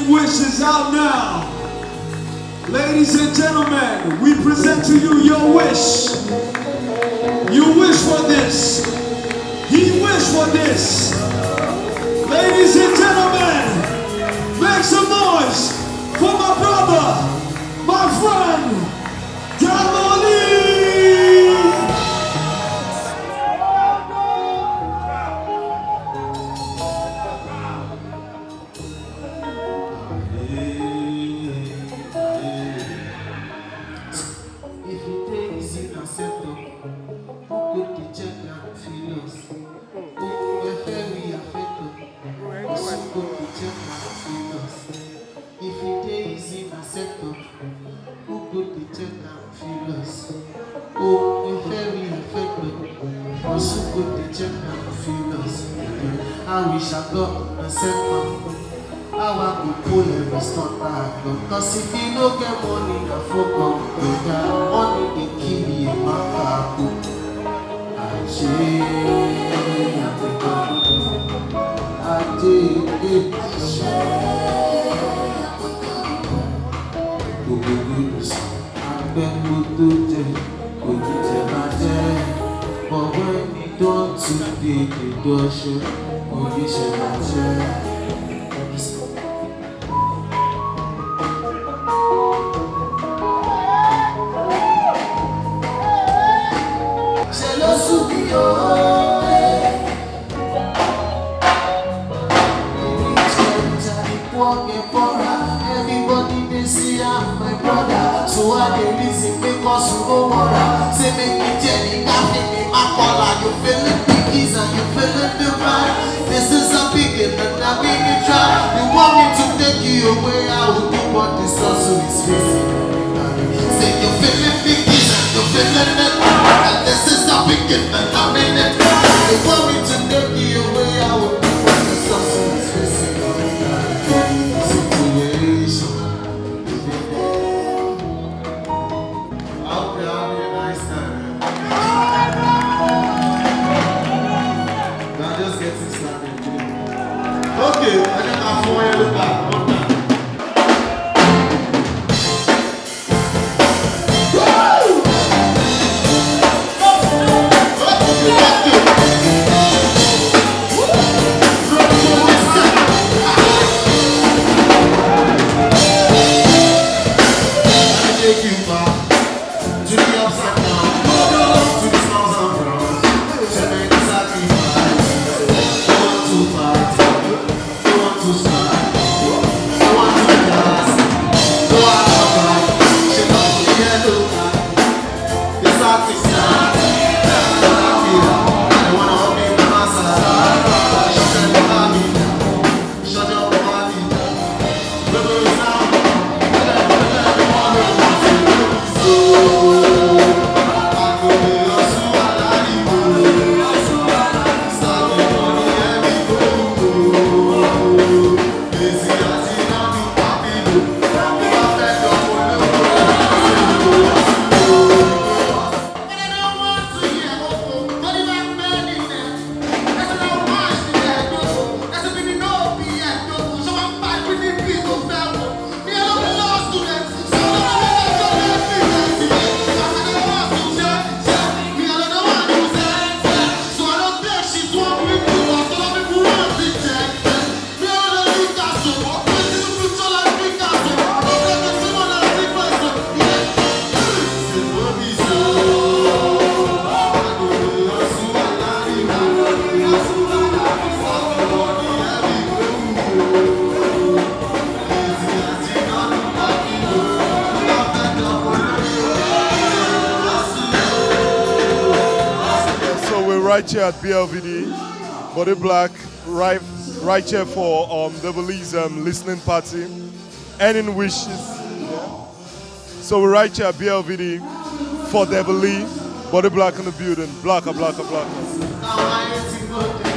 Ending wish is out now. Ladies and gentlemen, we present to you your wish. You wish for this. He wished for this. Ladies and gentlemen, make some noise for my brother, my friend, ń tún dé ìdọ́ṣẹ́, oníṣẹ́ máa jẹ́. ṣe ló sùn mí o. Everybody dey see am my brother So I dey reason make us go wara Say make me jelly you feeling the This is a big and I make me try. You want me to take you away I will do what this hustle is facing Say you're feeling the keys and you feeling vibe And this is a big and mean it You want me to take you right here at BLVD, Bode Blaq, right, right here for um, Belize um, listening party, ending wishes. So we're right here at BLVD for Devil Lee, Bode Blaq in the building, Blacker, Blacker, Blacker.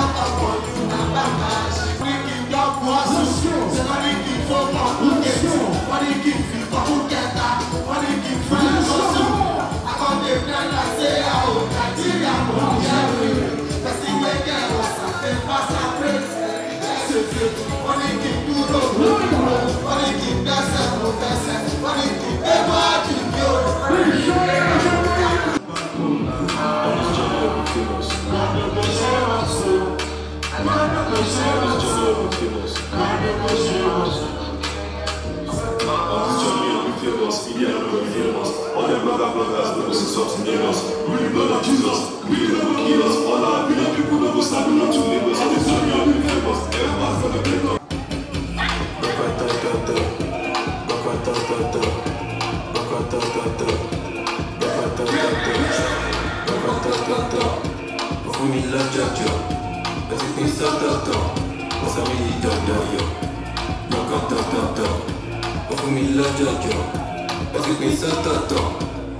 Fún mi lọ́jọ́jọ́, ẹtí pín sọ́tọ̀ọ̀tọ̀, wọ́n sọ dandan yọ lọ́kàn tọ̀tọ̀tọ̀ ó fún mi lọ́jọ̀jọ̀. Ó fi pín sọ́tọ̀tọ̀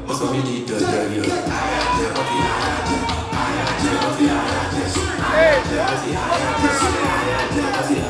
ó sọ mí di dandan yọ. àyájẹ́ ó fi àyájẹ́ àyájẹ́ ó fi àyájẹ́ àyájẹ́ ó fi àyájẹ́ àyájẹ́ ó fi àyájẹ́.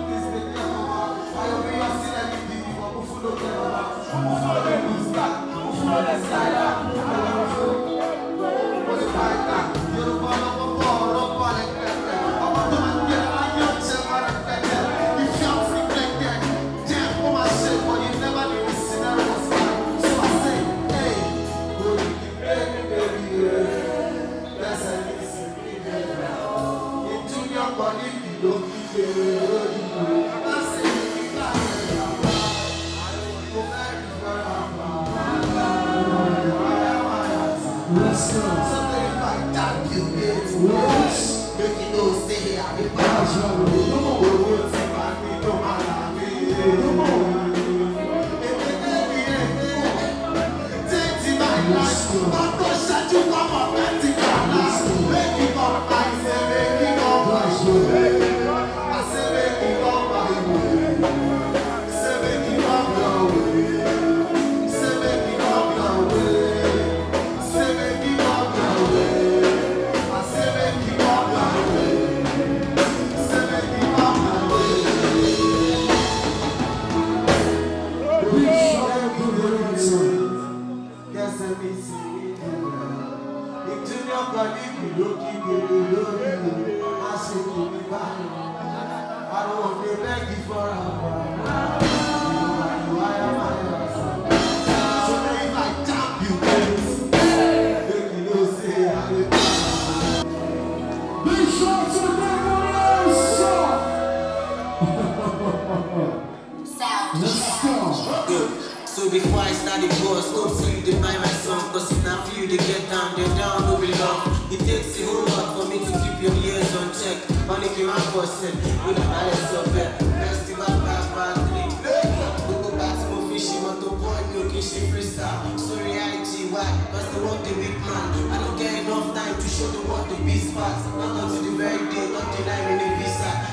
those rules, making those say I'm a bad No more words, I'm a bad No more bèrè lórí mi, àsìkò mi báyìí. beg you for fọ́ra wa. Me to keep your ears on check. Only keep my person, with the balance of it Festival back, back, three. Go go back to my fishing, but the boy, no kitchen freestyle. Sorry, IG, why? Cause they want the big man. I don't get enough time to show them what the beast parts Not until the very day, not deny me the visa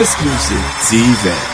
exclusive TV.